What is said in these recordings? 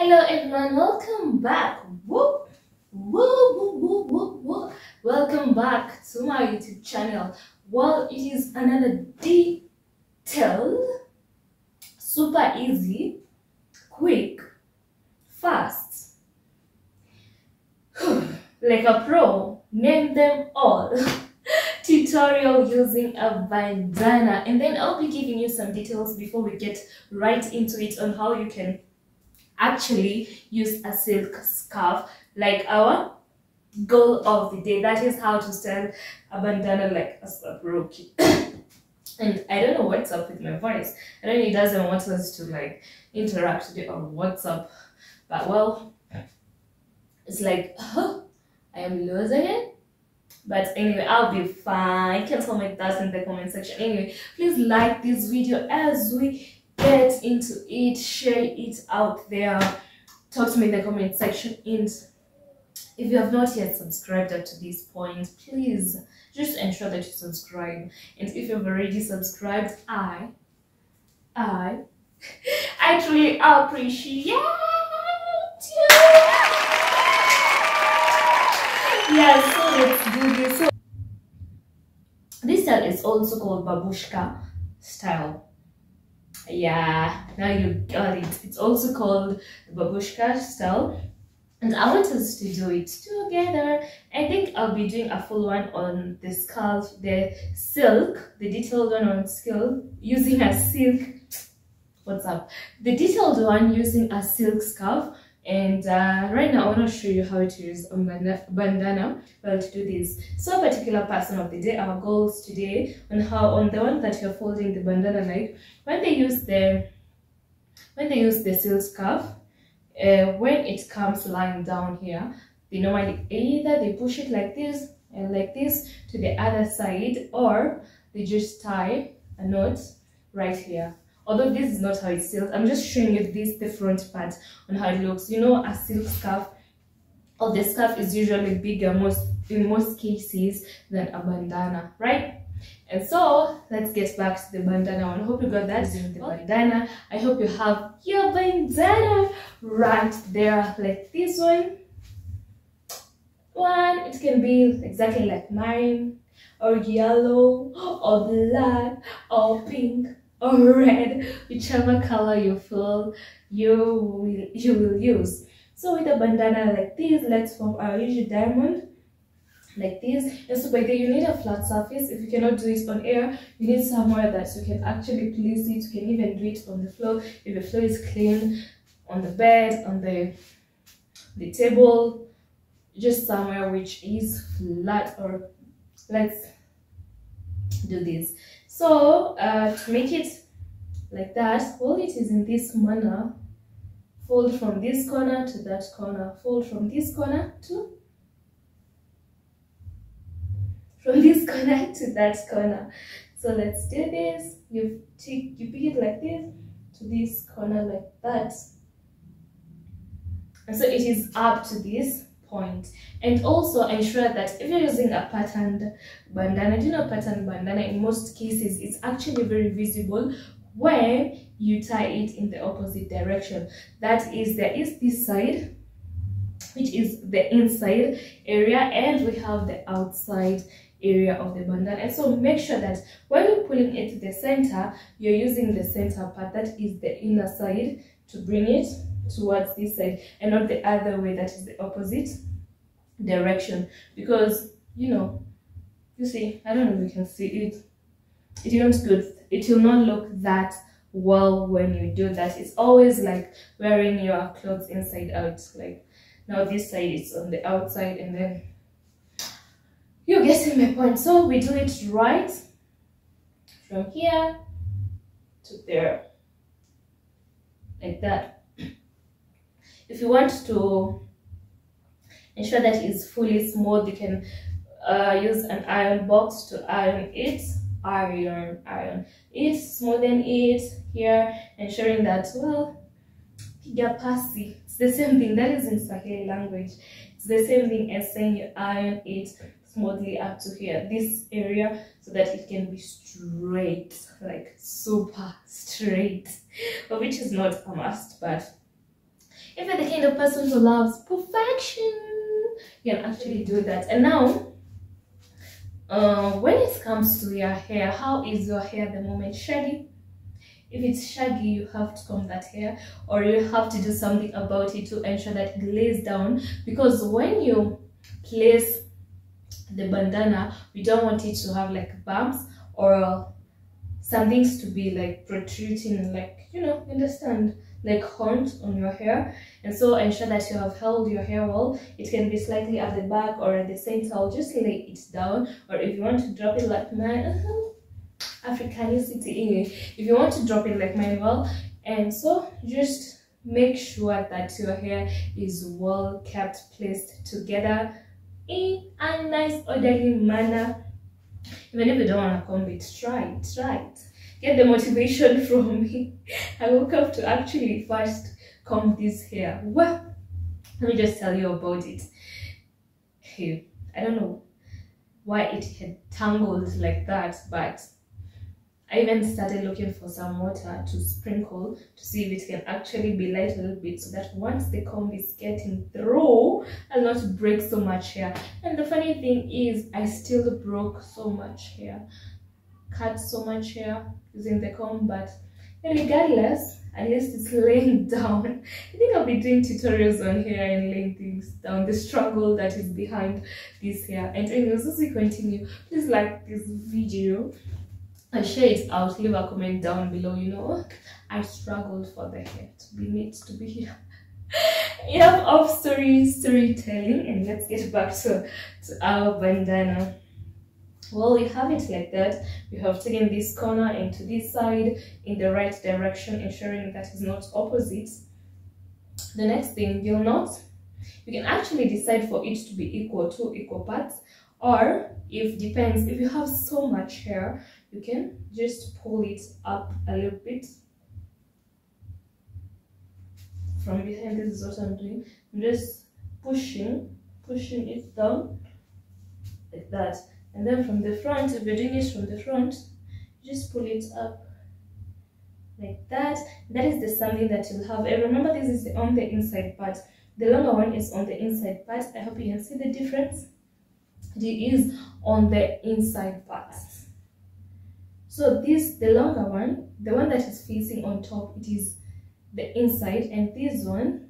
Hello everyone, welcome back. Whoop, whoop, whoop, whoop, whoop. Welcome back to my YouTube channel. Well, it is another detailed, super easy, quick, fast, like a pro, name them all. tutorial using a bandana and then I'll be giving you some details before we get right into it on how you can actually use a silk scarf like our goal of the day. That is how to stand a bandana like Asap Rocky and i don't know what's up with my voice. I don't know he doesn't want us to like interact today on whatsapp but well it's like huh, i am losing it? But anyway i'll be fine. You can tell me that in the comment section. Anyway please like this video as we get into it share it out there. Talk to me in the comment section. And if you have not yet subscribed up to this point please just ensure that you subscribe. And if you've already subscribed i i i truly appreciate you. Yeah so let's do this. So this style is also called babushka style yeah now you got it. It's also called babushka style. And i want us to do it together. I think i'll be doing a full one on the scarf the silk the detailed one on silk using a silk what's up? The detailed one using a silk scarf and uh, right now I want to show you how to use a bandana well to do this. So a particular person of the day our goals today on how on the one that you're folding the bandana like when they use the when they use the silk scarf uh, when it comes lying down here they normally either they push it like this and like this to the other side or they just tie a knot right here although this is not how it's sealed i'm just showing you this the front part on how it looks. You know a silk scarf or the scarf is usually bigger most in most cases than a bandana right? And so let's get back to the bandana I hope you got that. The bandana. I hope you have your bandana right there like this one. One it can be exactly like mine. Or yellow or black or pink or red, whichever color you feel you will, you will use. So with a bandana like this, let's form uh, our usual diamond like this. And so by the you need a flat surface. If you cannot do it on air, you need somewhere that you can actually place it. You can even do it on the floor. If the floor is clean, on the bed, on the the table, just somewhere which is flat or let's do this so uh, to make it like that, fold it is in this manner. Fold from this corner to that corner. Fold from this corner to from this corner to that corner. So let's do this. You take you pick it like this to this corner like that. And so it is up to this point. And also ensure that if you're using a patterned bandana do you know patterned bandana? In most cases it's actually very visible when you tie it in the opposite direction. That is there is this side which is the inside area and we have the outside area of the bandana and so make sure that when you're pulling it to the center you're using the center part that is the inner side to bring it towards this side and not the other way that is the opposite direction. Because you know you see i don't know if you can see it. It looks good it will not look that well when you do that. It's always like wearing your clothes inside out like now this side is on the outside and then you're getting my point. So we do it right from here to there like that. If you want to ensure that it's fully smooth you can uh, use an iron box to iron it iron iron it smoothen it here ensuring that well piga pasi it's the same thing. That is in Swahili language. It's the same thing as saying you iron it smoothly up to here this area so that it can be straight like super straight which is not a must but if you're the kind of person who loves perfection you can actually do that. And now uh, when it comes to your hair how is your hair the moment shaggy? If it's shaggy you have to comb that hair or you have to do something about it to ensure that it lays down because when you place the bandana we don't want it to have like bumps or some things to be like protruding like you know understand? Like horns on your hair. And so ensure that you have held your hair well. It can be slightly at the back or at the center I'll just lay it down. Or if you want to drop it like mine uh-huh, Africanicity if you want to drop it like mine well. And so just make sure that your hair is well kept placed together in a nice orderly manner. Even if you don't want to comb it try it try it get the motivation from me. I woke up to actually first comb this hair well let me just tell you about it. Hey i don't know why it had tangled like that but I even started looking for some water to sprinkle to see if it can actually be light a little bit so that once the comb is getting through, I'll not break so much hair. And the funny thing is, I still broke so much hair, cut so much hair using the comb, but regardless, at least it's laying down. I think I'll be doing tutorials on hair and laying things down, the struggle that is behind this hair. And anyways, as we continue, please like this video I share it out leave a comment down below you know i struggled for the hair to be neat to be here. Enough of story storytelling and let's get back to, to our bandana. Well we have it like that. We have taken this corner into this side in the right direction ensuring that it's not opposite. The next thing you'll note you can actually decide for it to be equal to equal parts or if depends if you have so much hair you can just pull it up a little bit. From behind this is what i'm doing. I'm just pushing pushing it down like that. And then from the front if you're doing it from the front just pull it up like that. That is the something that you'll have. And remember this is on the inside part. The longer one is on the inside part. I hope you can see the difference. It is on the inside part so this, the longer one, the one that is facing on top, it is the inside and this one,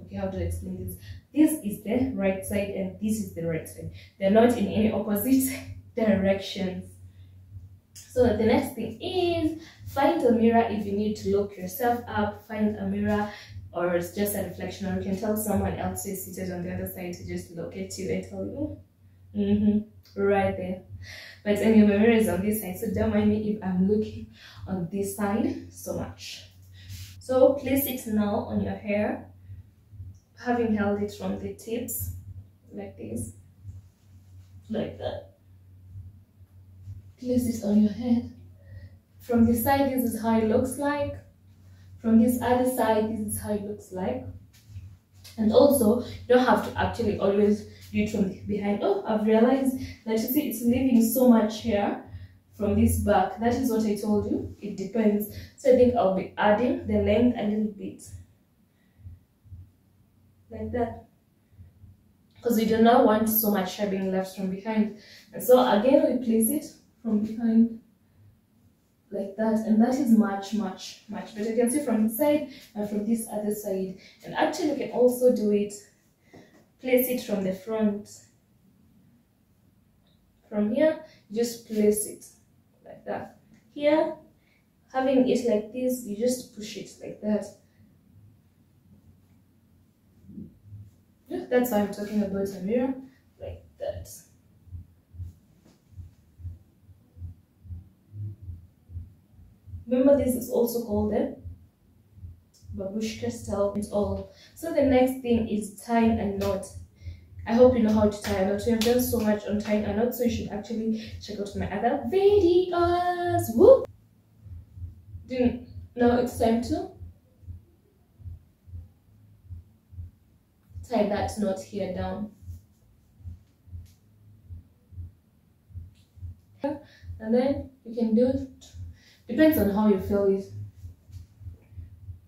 okay, how do I explain this? This is the right side and this is the right side. They're not in any opposite directions. So the next thing is find a mirror if you need to look yourself up, find a mirror or it's just a reflection or you can tell someone else who's seated on the other side to just look at you and tell you, mm -hmm, right there but anyway my mirror is on this side so don't mind me if i'm looking on this side so much. So place it now on your hair. Having held it from the tips like this like that. Place it on your head. From this side this is how it looks like. From this other side this is how it looks like and also you don't have to actually always do it from behind. Oh i've realized that you see it's leaving so much hair from this back. That is what i told you. It depends. So i think i'll be adding the length a little bit. Like that. Because we do not want so much hair being left from behind. And so again we place it from behind like that. And that is much much much better. You can see from inside and from this other side. And actually you can also do it place it from the front. From here just place it like that. Here having it like this you just push it like that. That's why i'm talking about a mirror like that remember this is also called a babushka style it's all so the next thing is tying a knot I hope you know how to tie a knot. We have done so much on tying a knot, so you should actually check out my other videos. Whoop! Now it's time to tie that knot here down. And then you can do it, depends on how you feel it.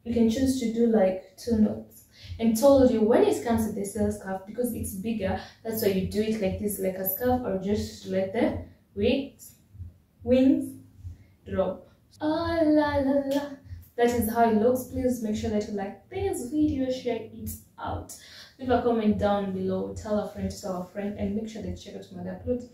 You can choose to do like two knots and told you when it comes to the sail scarf because it's bigger that's why you do it like this like a scarf or just let the wings wings drop. Oh la la la. That is how it looks. Please make sure that you like this video share it out. Leave a comment down below. Tell a friend to tell a friend and make sure you check out my uploads